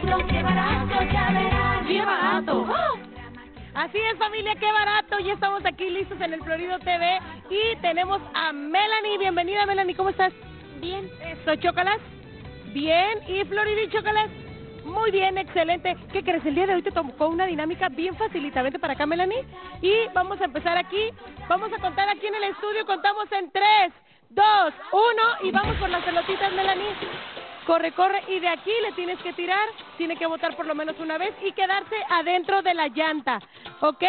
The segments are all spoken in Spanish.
qué barato, ya verás. ¡Qué barato! Así es, familia, qué barato. Ya estamos aquí listos en el Florido TV y tenemos a Melanie. Bienvenida, Melanie, ¿cómo estás? Bien. ¿Esto, Chocalas? Bien. ¿Y Florido y Chocalas? Muy bien, excelente. ¿Qué crees? El día de hoy te tocó una dinámica bien facilitamente para acá, Melanie. Y vamos a empezar aquí. Vamos a contar aquí en el estudio. Contamos en 3, 2, 1 y vamos por las pelotitas, Melanie. Corre, corre y de aquí le tienes que tirar, tiene que botar por lo menos una vez y quedarse adentro de la llanta, ¿ok?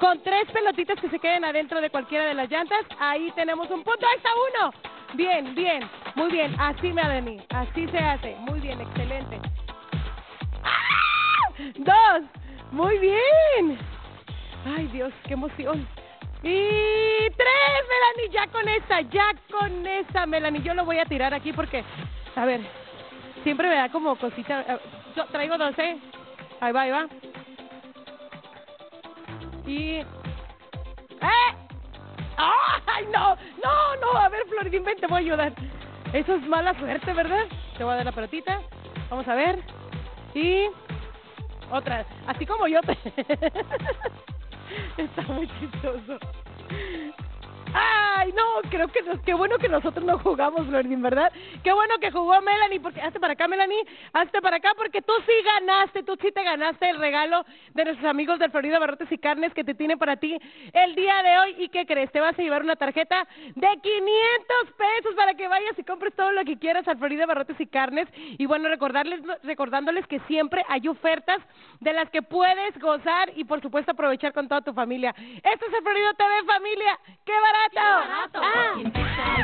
Con tres pelotitas que se queden adentro de cualquiera de las llantas, ahí tenemos un punto, ahí está uno. Bien, bien, muy bien, así me ha así se hace, muy bien, excelente. ¡Ah! Dos, muy bien. Ay Dios, qué emoción. Y tres, Melanie, ya con esta, ya con esta, Melanie. Yo lo voy a tirar aquí porque, a ver, siempre me da como cosita. eh, Yo traigo 12. Ahí va, ahí va. Y. ¡Eh! ¡Ay, no! No, no. A ver, Floridín, ven, te voy a ayudar. Eso es mala suerte, ¿verdad? Te voy a dar la pelotita. Vamos a ver. Y. Otra. Así como yo te. Está muy chistoso. No, creo que nos- qué bueno que nosotros no jugamos, Floridín, ¿verdad? Qué bueno que jugó Melanie, porque hazte para acá, Melanie, hazte para acá, porque tú sí ganaste, tú sí te ganaste el regalo de nuestros amigos del Florida Barrotes y Carnes que te tienen para ti el día de hoy. ¿Y qué crees? Te vas a llevar una tarjeta de 500 pesos para que vayas y compres todo lo que quieras al Florida Barrotes y Carnes. Y bueno, recordarles, recordándoles que siempre hay ofertas de las que puedes gozar y por supuesto aprovechar con toda tu familia. Esto es el Florida TV, familia. ¡Qué barato! Qué barato, ya verás.